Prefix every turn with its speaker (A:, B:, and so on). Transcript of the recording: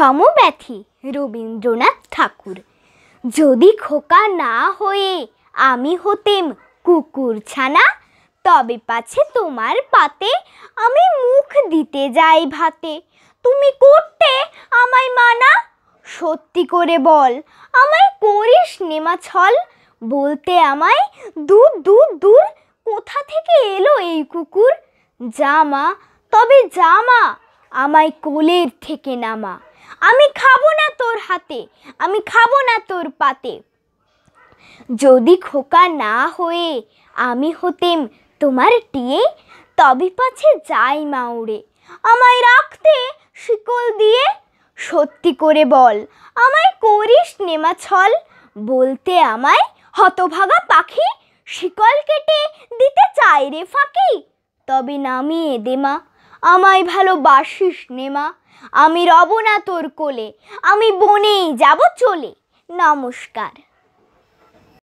A: সমব্যথী রবীন্দ্রনাথ ঠাকুর। যদি খোকা না হয়ে আমি হতেম কুকুর ছানা, তবে পাছে তোমার পাতে আমি মুখ দিতে যাই ভাতে। তুমি করতে আমায় মানা? সত্যি করে বল, আমায় করিস নেমা ছল বলতে আমায় দূর দূর দূর কোথা থেকে এলো এই কুকুর? জামা তবে জামা আমায় কোলের থেকে নামা। আমি খাব না তোর হাতে, আমি খাব না তোর পাতে। যদি খোকা না হয়ে আমি হতেম তোমার টিয়ে, তবে পাছে যাই মা উড়ে। আমায় রাখতে শিকল দিয়ে সত্যি করে বল, আমায় করিস নেমা ছল। বলতে আমায় হতভাগা পাখি শিকল কেটে দিতে চাই রে ফাঁকি, তবে নামিয়ে দে মা। আমায় ভালোবাসিস নেমা আমি রব না তোর কোলে আমি বনেই যাব চলে। নমস্কার।